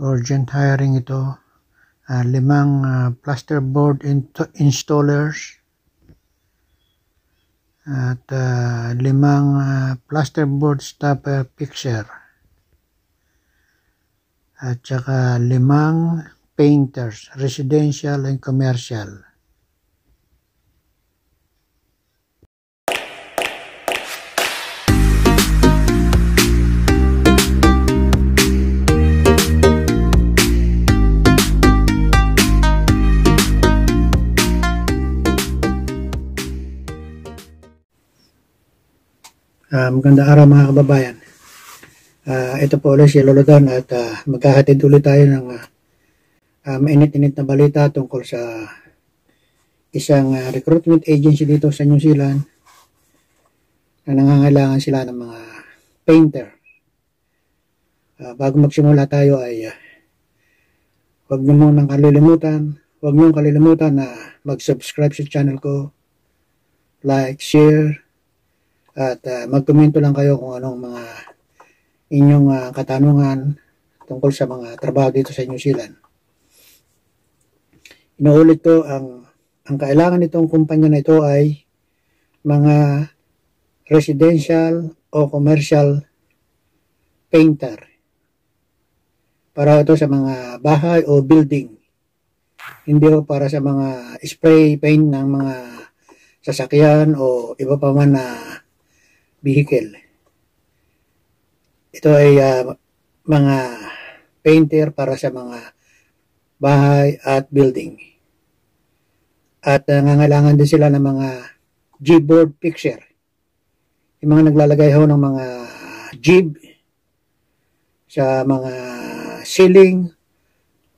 urgent hiring ito. Ah, limang ah, plasterboard in- installers. At ah, limang ah, plasterboard stopper fixer. At saka limang painters residential and commercial Uh, magandang araw mga kababayan. Uh, ito po ulit si Lolo Don at uh, magkahatid ulit tayo ng uh, uh, mainit-init na balita tungkol sa isang uh, recruitment agency dito sa New Zealand na nangangailangan sila ng mga painter. Uh, bago magsimula tayo ay uh, huwag niyo munang kalilimutan, huwag niyo kalilimutan na mag-subscribe sa channel ko, like, share, at uh, magkomento lang kayo kung anong mga inyong uh, katanungan tungkol sa mga trabaho dito sa New Zealand. Inuulit ko ang ang kailangan nitong kumpanya na ito ay mga residential o commercial painter. Para ito sa mga bahay o building. Hindi ho para sa mga spray paint ng mga sasakyan o iba pa man na vehicle. Ito ay uh, mga painter para sa mga bahay at building. At uh, nangangailangan din sila ng mga G-board picture. Yung mga naglalagay ho ng mga jib sa mga ceiling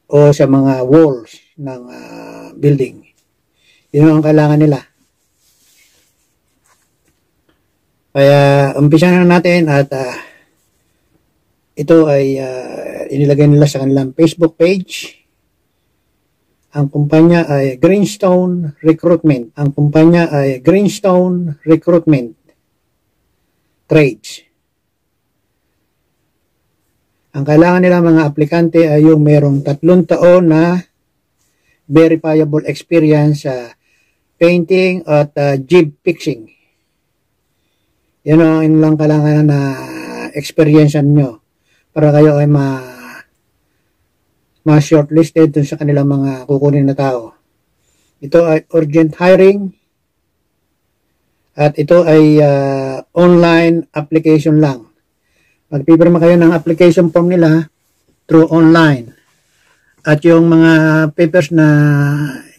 o sa mga walls ng uh, building. Yun ang kailangan nila. Kaya umpisa na natin at uh, ito ay uh, inilagay nila sa kanilang Facebook page. Ang kumpanya ay Greenstone Recruitment. Ang kumpanya ay Greenstone Recruitment Trades. Ang kailangan nila mga aplikante ay yung merong tatlong taon na verifiable experience sa painting at uh, jib fixing. Yan ang lang kailangan na experience nyo para kayo ay ma ma-shortlisted dun sa kanilang mga kukunin na tao. Ito ay urgent hiring at ito ay uh, online application lang. Magpipirma kayo ng application form nila through online. At yung mga papers na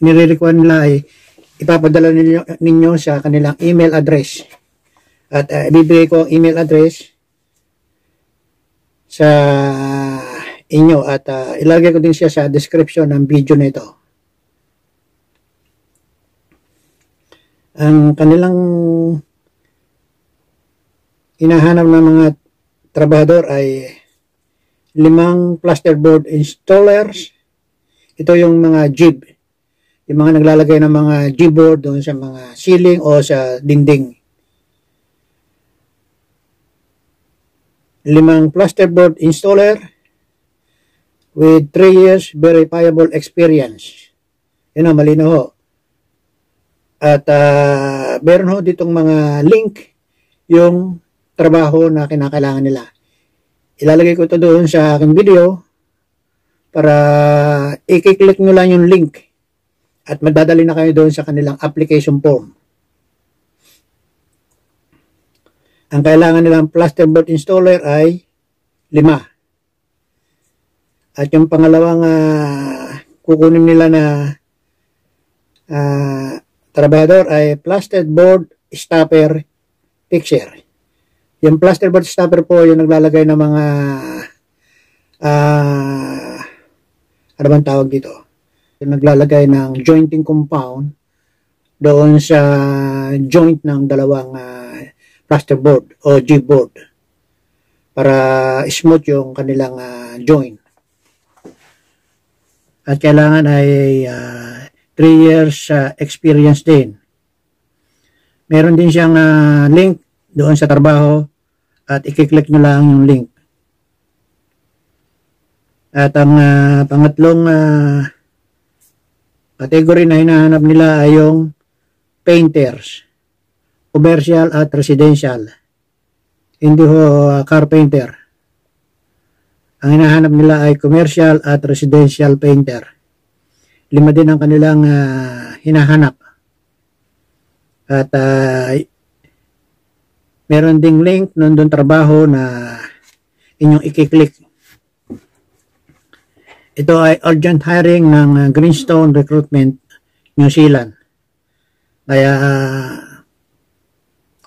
nire-require nila ay ipapadala ninyo, ninyo sa kanilang email address. At uh, ibibigay ko ang email address sa inyo at uh, ilagay ko din siya sa description ng video na ito. Ang kanilang hinahanap ng mga trabahador ay limang plasterboard installers. Ito yung mga jib. Yung mga naglalagay ng mga G-board doon sa mga ceiling o sa dingding. Limang plasterboard installer with 3 years verifiable experience. Yun ang malino ho. At uh, meron ho ditong mga link yung trabaho na kinakailangan nila. Ilalagay ko ito doon sa aking video para i-click nyo lang yung link at madadali na kayo doon sa kanilang application form. Ang kailangan nilang plasterboard installer ay lima. At yung pangalawang uh, kukunin nila na uh, trabahador ay plasterboard stopper fixer. Yung plasterboard stopper po yung naglalagay ng mga uh, ano bang tawag dito? Yung naglalagay ng jointing compound doon sa joint ng dalawang uh, plasterboard o G-board para smooth yung kanilang uh, joint. At kailangan ay 3 uh, ah, years uh, experience din. Meron din siyang uh, link doon sa trabaho at i-click nyo lang yung link. At ang uh, pangatlong uh, category na hinahanap nila ay yung painters, commercial at residential. Hindi ho uh, carpenter. Ang hinahanap nila ay commercial at residential painter. Lima din ang kanilang uh, hinahanap. At uh, meron ding link nun trabaho na inyong ikiklik. Ito ay urgent hiring ng Greenstone Recruitment New Zealand. Kaya uh,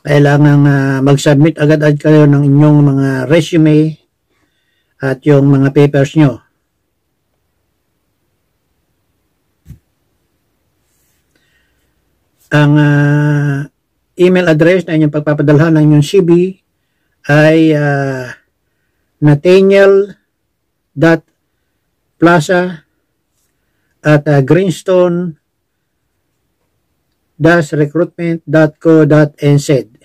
kailangan uh, mag-submit agad-agad kayo ng inyong mga resume at yung mga papers nyo. Ang uh, email address na inyong pagpapadalhan ng inyong CV ay uh, nathaniel.plaza at uh, greenstone recruitment.co.nz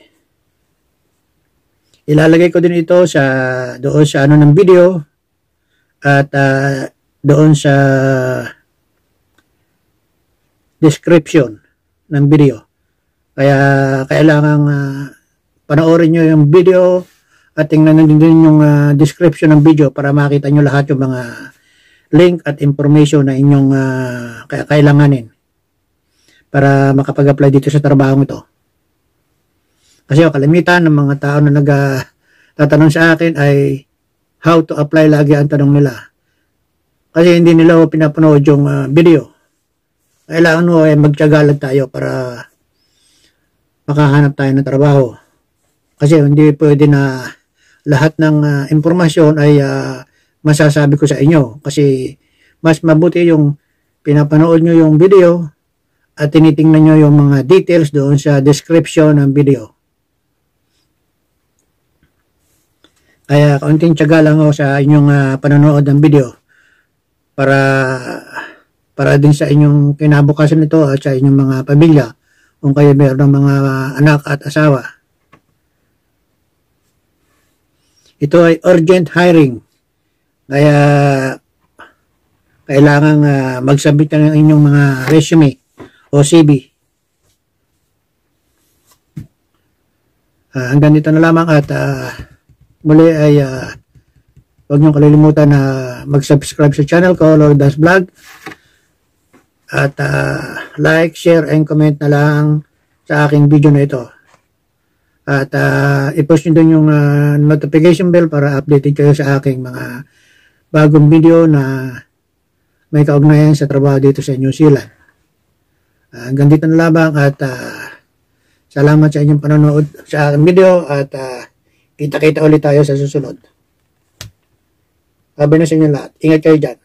Ilalagay ko din ito sa doon sa ano ng video at uh, doon sa description ng video. Kaya kailangan uh, panoorin nyo yung video at tingnan nyo din yung uh, description ng video para makita nyo lahat yung mga link at information na inyong uh, kailanganin para makapag-apply dito sa trabaho ito. Kasi yung kalimitan ng mga tao na nagtatanong sa akin ay how to apply lagi ang tanong nila. Kasi hindi nila pinapanood yung uh, video kailangan mo ay magtyaga tayo para makahanap tayo ng trabaho. Kasi hindi pwede na lahat ng uh, impormasyon ay uh, masasabi ko sa inyo. Kasi mas mabuti yung pinapanood nyo yung video at tinitingnan nyo yung mga details doon sa description ng video. Kaya kaunting tiyaga lang ako sa inyong uh, panonood ng video para para din sa inyong kinabukasan nito at sa inyong mga pamilya kung kayo meron mga anak at asawa. Ito ay urgent hiring. Kaya kailangan uh, magsabit ka ng inyong mga resume o CV. Uh, ah, hanggang dito na lamang at uh, muli ay uh, huwag niyong kalilimutan na mag-subscribe sa channel ko, Lord Das Vlog. At uh, like, share, and comment na lang sa aking video na ito. At uh, i-push nyo din yung uh, notification bell para updated kayo sa aking mga bagong video na may kaugnayan sa trabaho dito sa New Zealand. Uh, hanggang dito na labang at uh, salamat sa inyong panonood sa aking video at uh, kita-kita ulit tayo sa susunod. Sabi na sa inyo lahat. Ingat kayo dyan.